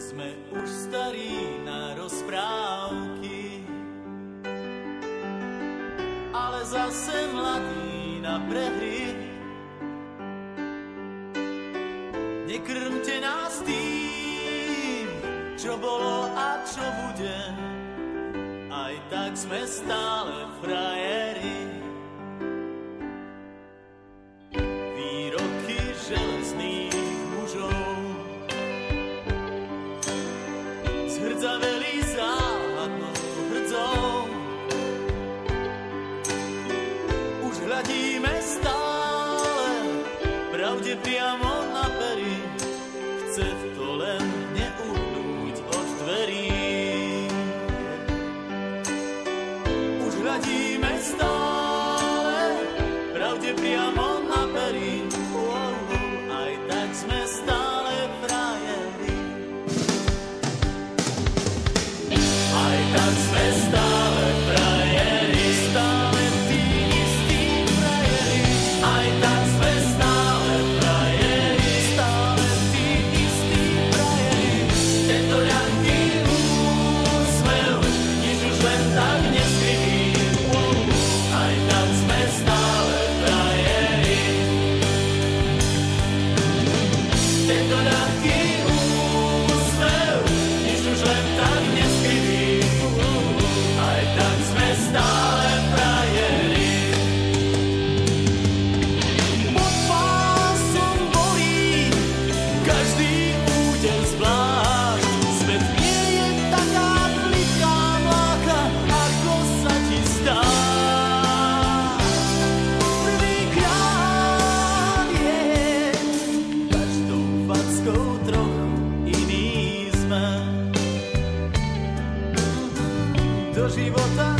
Sme už starí na rozprávky, ale zase mladí na prehry. Nekrmte nás tým, čo bolo a čo bude, aj tak sme stále frajeri. Už hľadíme stále pravde priamo na pery, chce to len neuhnúť od dverí. Už hľadíme stále iný sme. Do života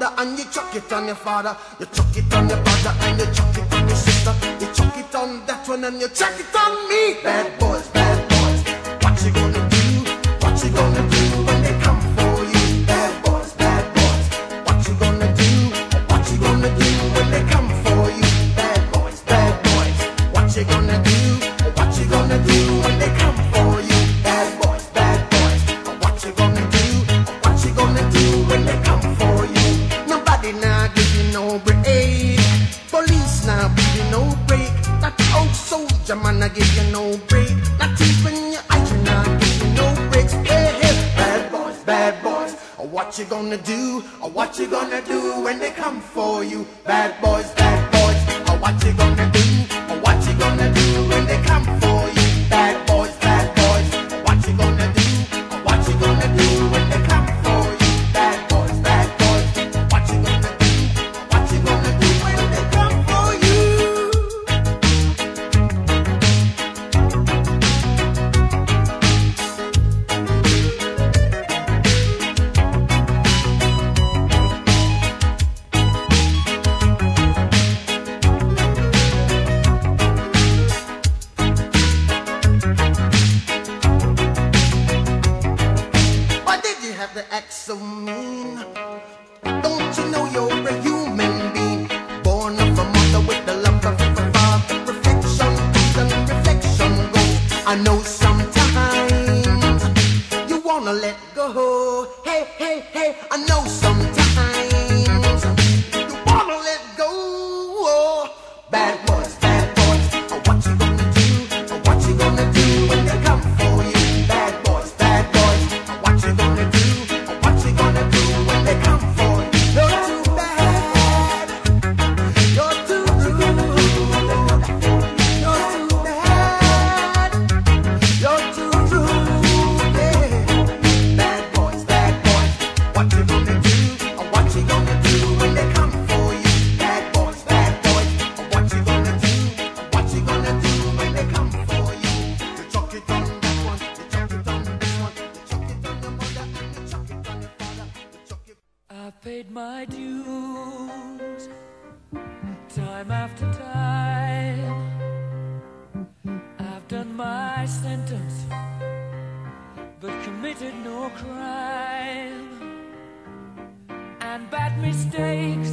mother and you chuck it on your father, you chuck it on your brother and you chuck it on your sister, you chuck it on that one and you chuck it on me. Bad boys, your man, I give you no break. Not even your eyes, you not give you no breaks. Hey, hey, bad boys, bad boys. Or what you gonna do? Or what you gonna do when they come for you? Bad boys, bad boys. Or what you gonna do? like act so mean. Don't you know you're a human being? Born of a mother with the love of a father. Reflection, comes and reflection, goes. I know sometimes you wanna let go. Hey, hey, hey, I know sometimes. high sentence but committed no crime. And bad mistakes